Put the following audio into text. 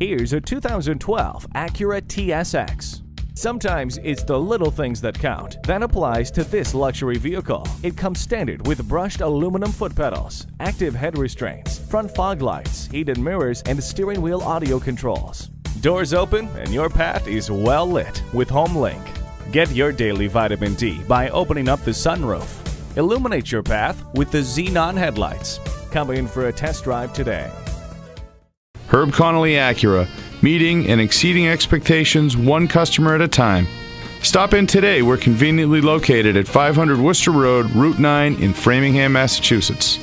Here's a 2012 Acura TSX. Sometimes it's the little things that count. That applies to this luxury vehicle. It comes standard with brushed aluminum foot pedals, active head restraints, front fog lights, heated mirrors, and steering wheel audio controls. Doors open and your path is well lit with HomeLink. Get your daily vitamin D by opening up the sunroof. Illuminate your path with the xenon headlights. Come in for a test drive today. Herb Connolly Acura, meeting and exceeding expectations one customer at a time. Stop in today. We're conveniently located at 500 Worcester Road, Route 9 in Framingham, Massachusetts.